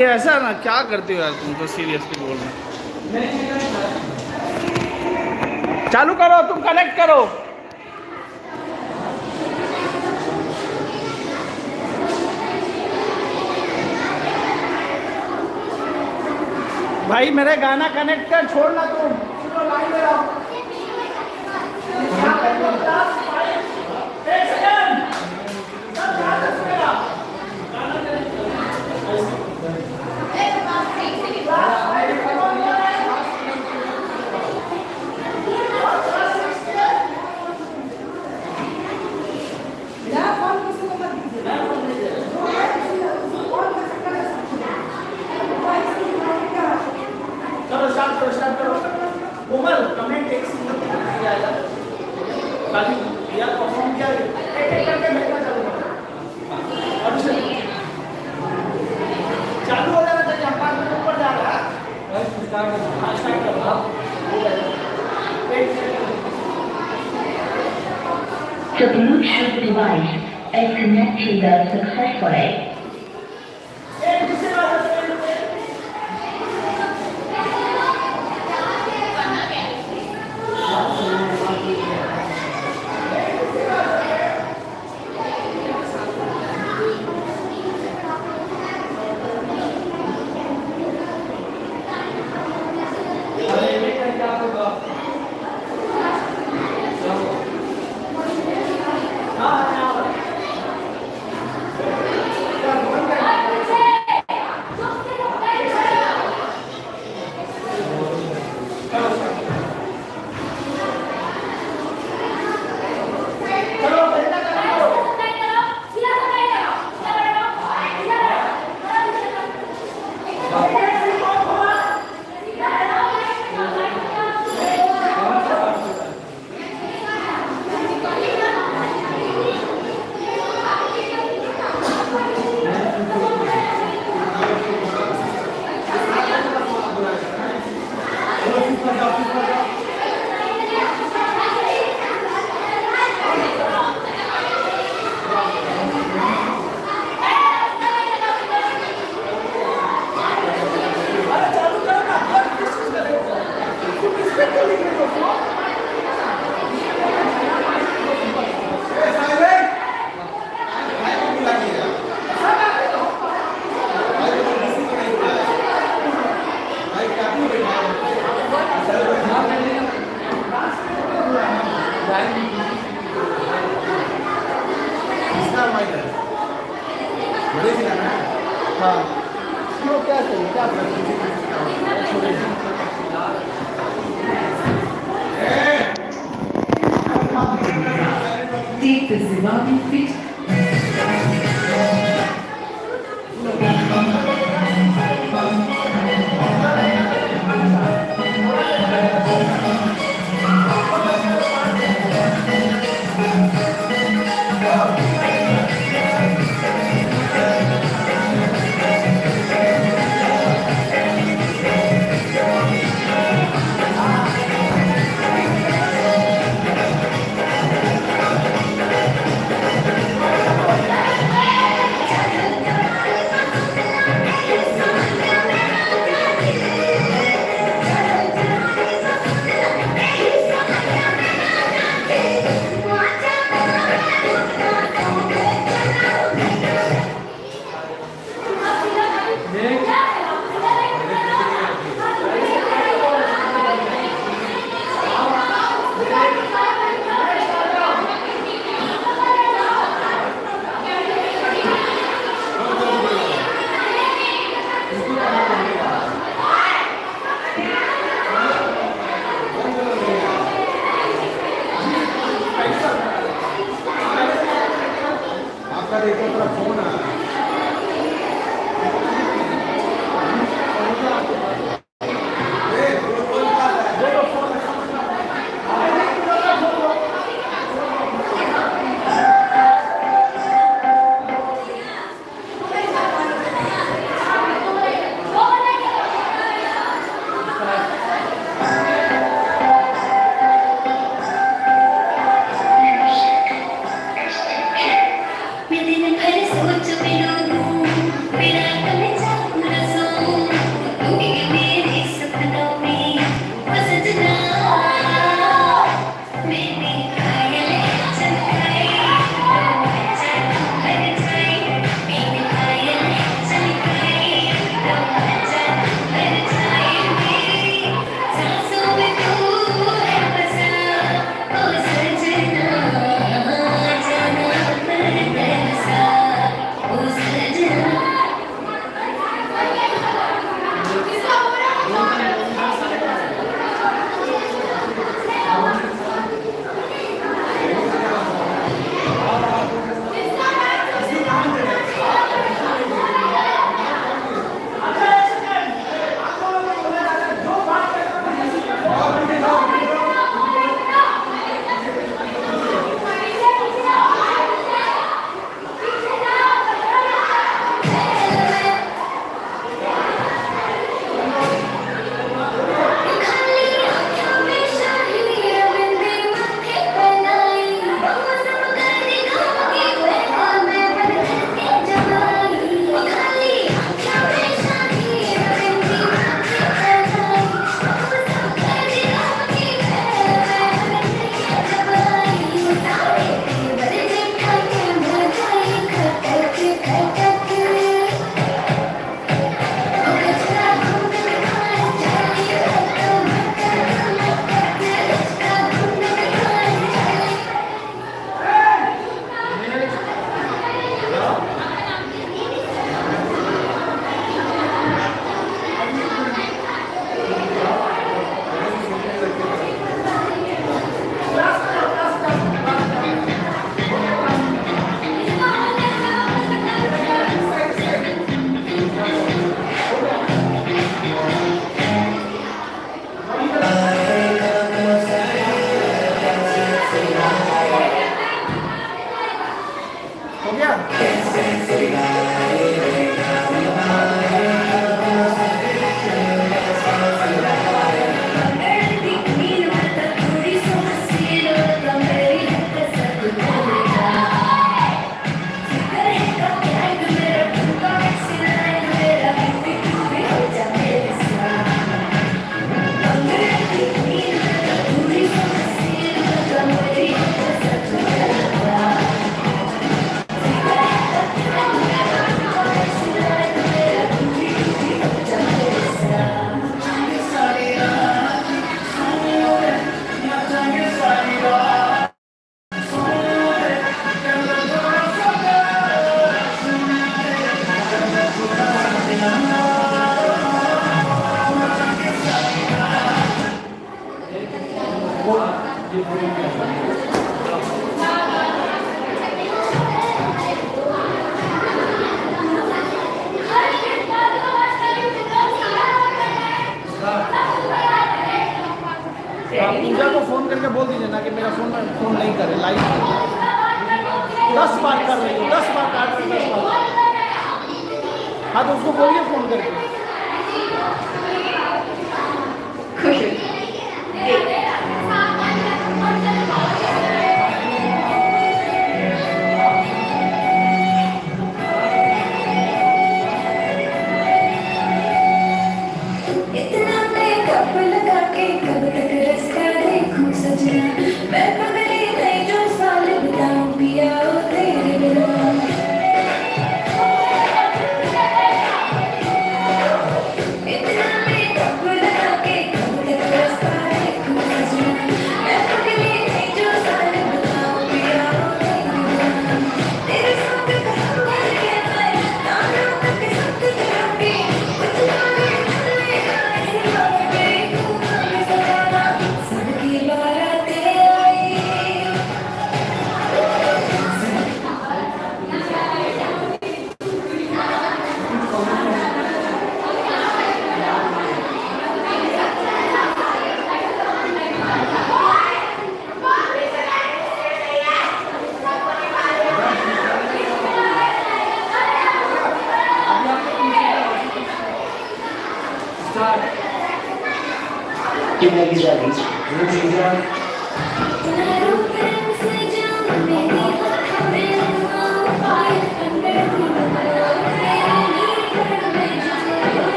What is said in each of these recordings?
ऐसा ना, क्या करते हो यार तुम तो सीरियसली बोल रहे चालू करो, तुम कनेक्ट करो। भाई, मेरे गाना कनेक्ट कर, छोड़ना तुम। रहो। कोमल कमेंट एक सिंगल किया जाएगा खाली यार परफॉर्म किया एक एक करके भेजना चालू करो अभिषेक चालू हो जाना चाहिए हम पाँच मिनट ऊपर जा रहा है। स्टार्ट करो हाँ हो। जाएगा एक The Bluetooth device is connected successfully.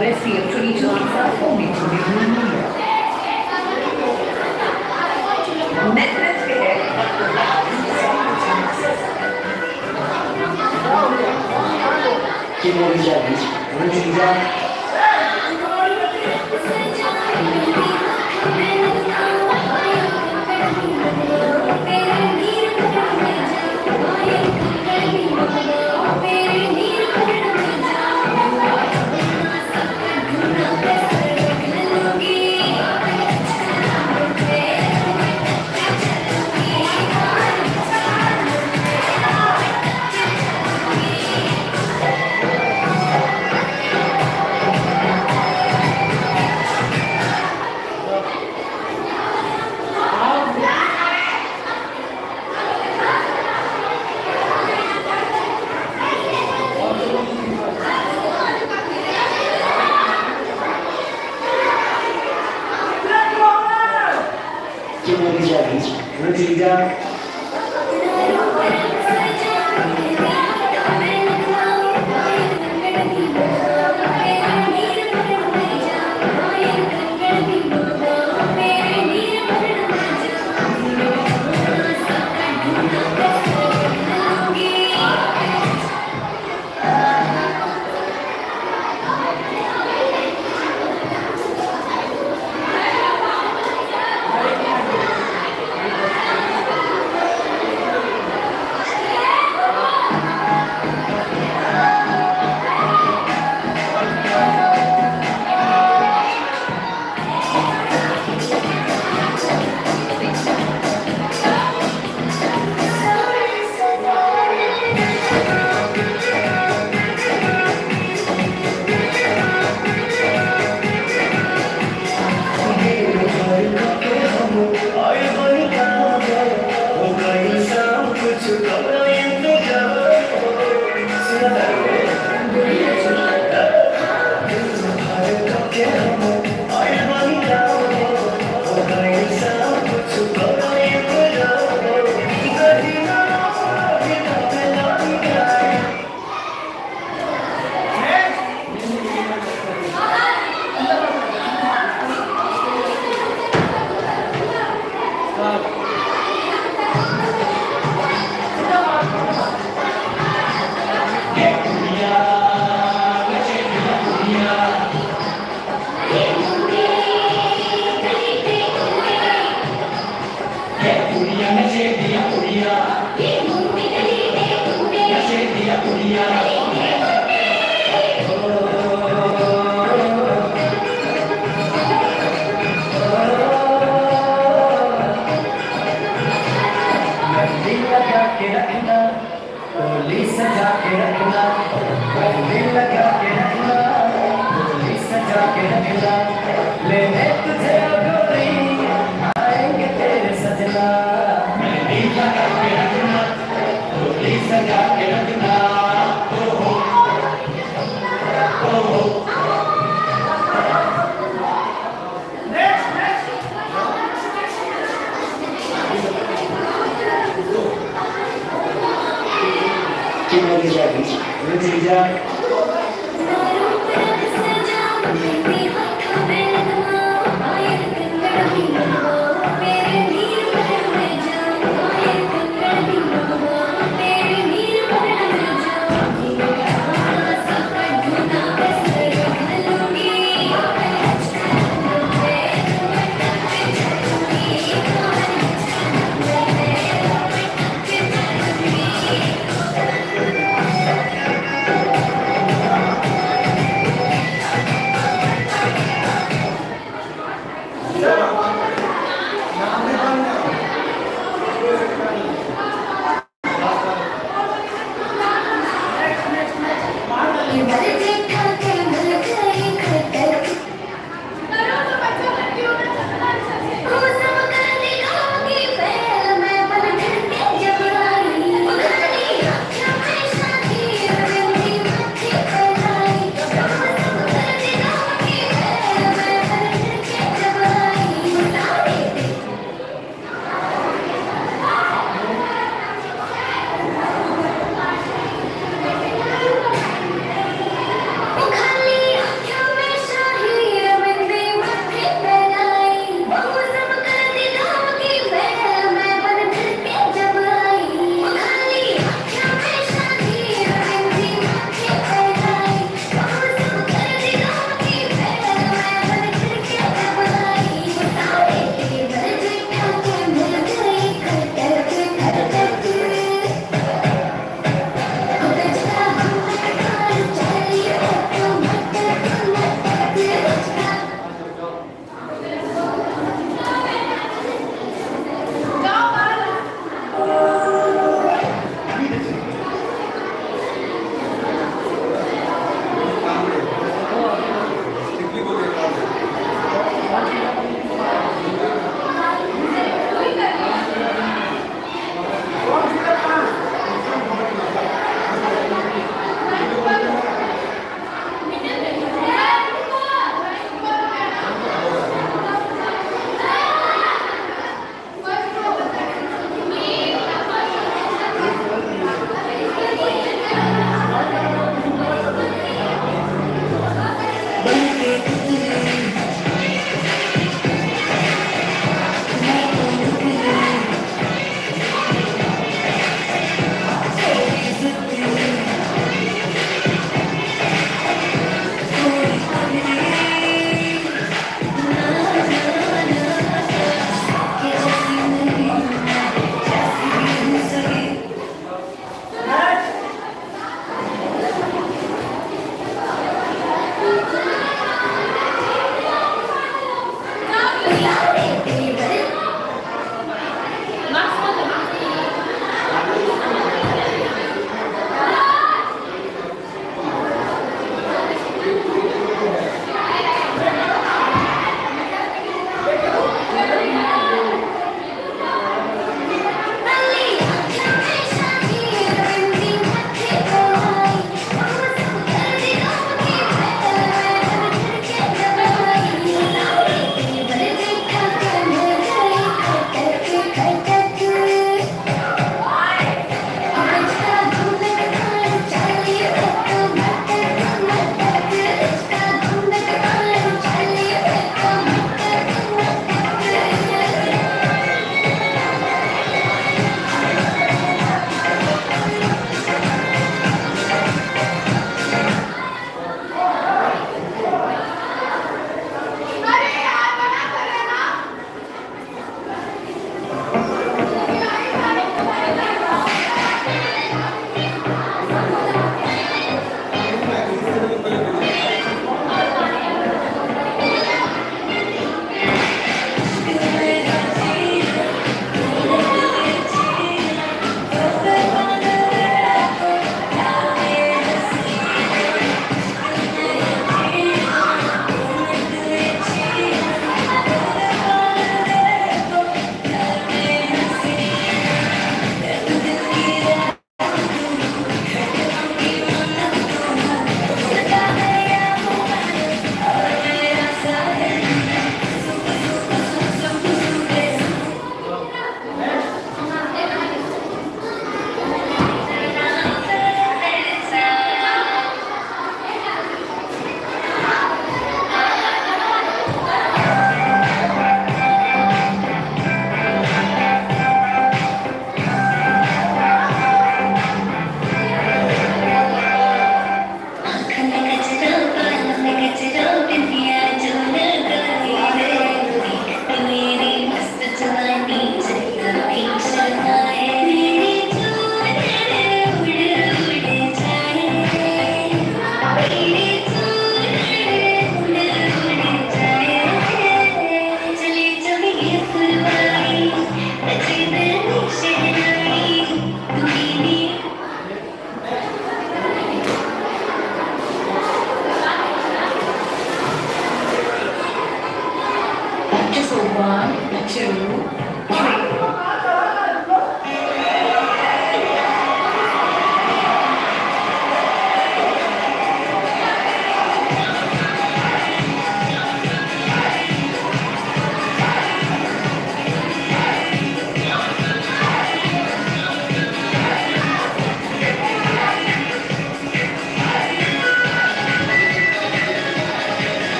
के लिए अब S P F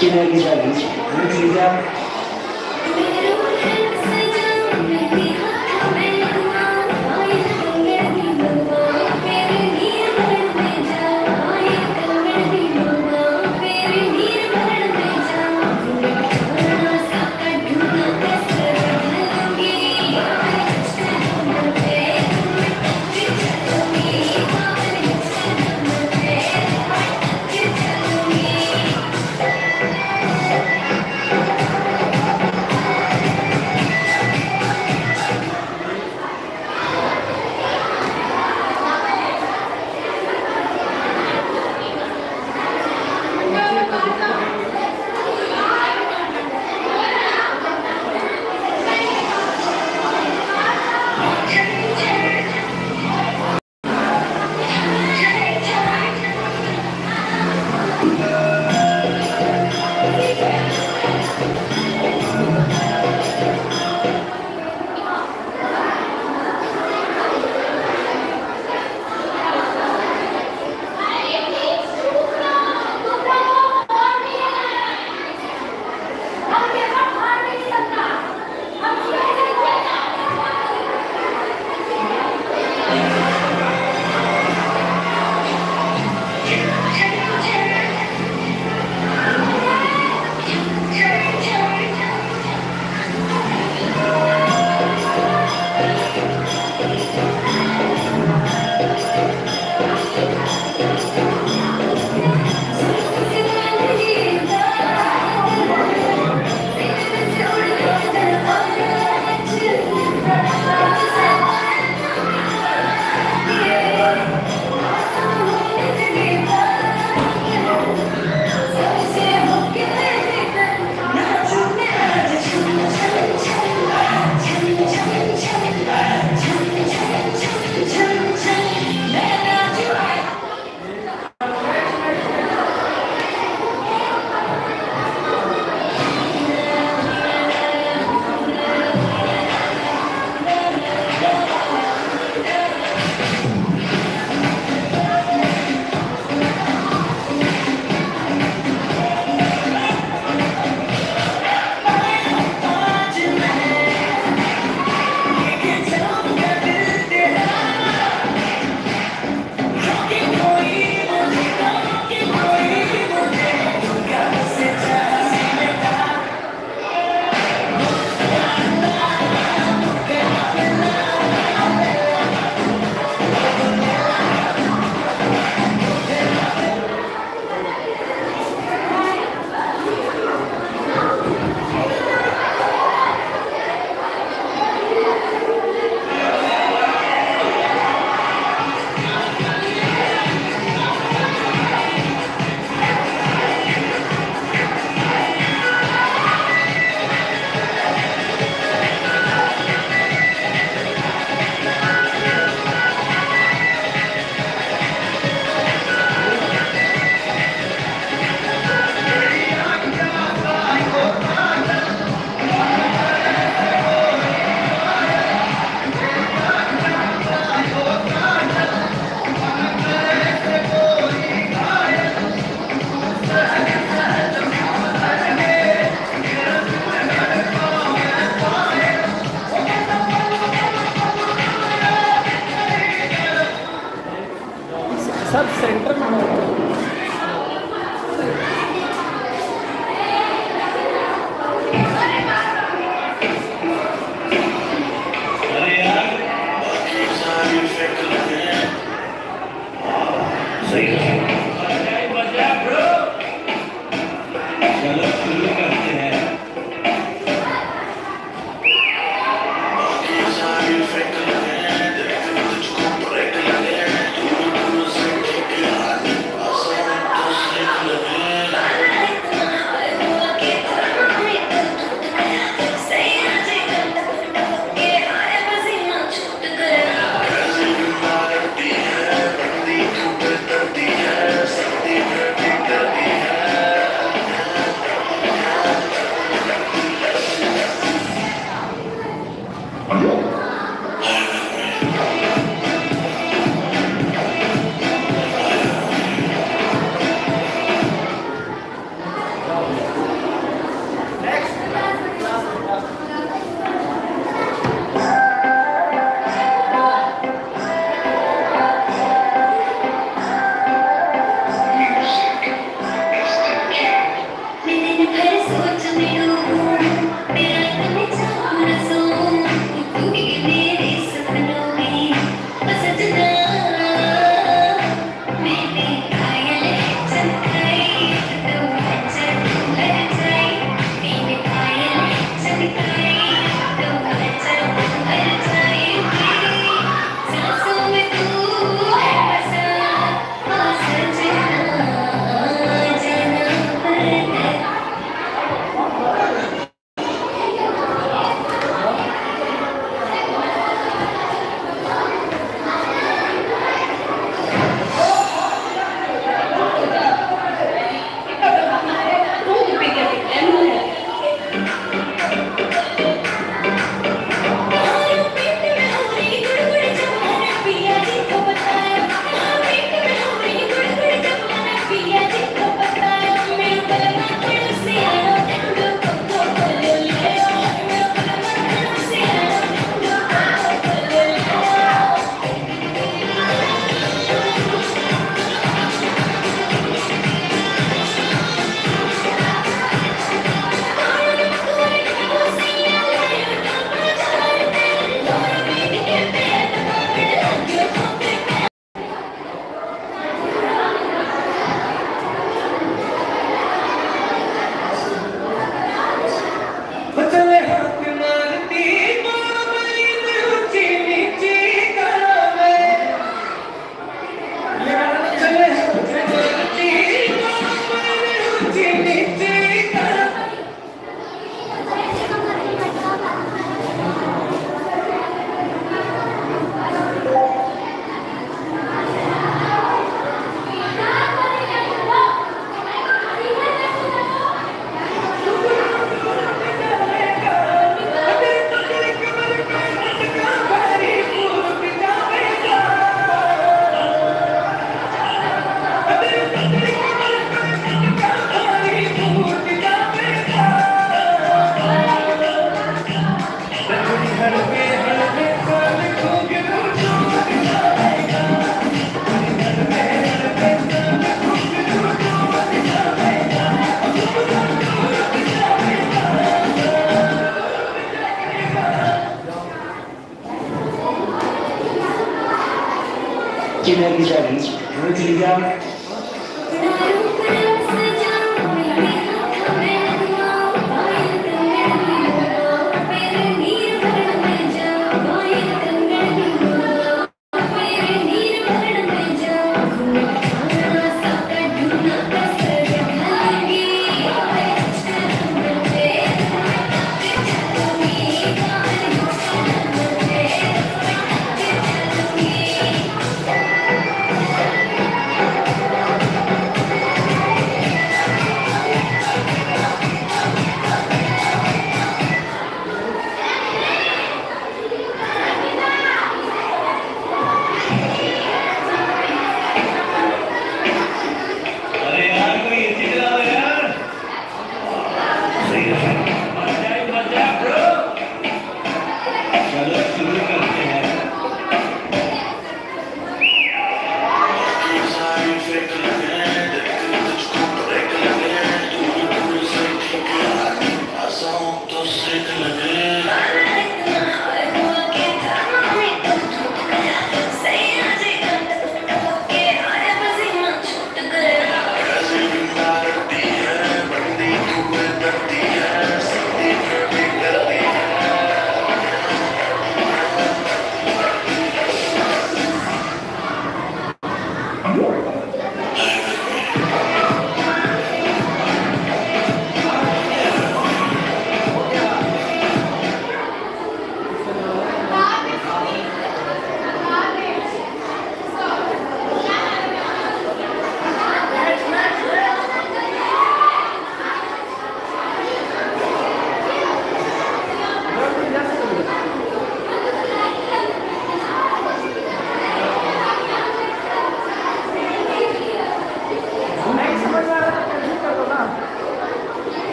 지나기 전에 지나기 전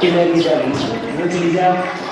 qui réalise avec nous.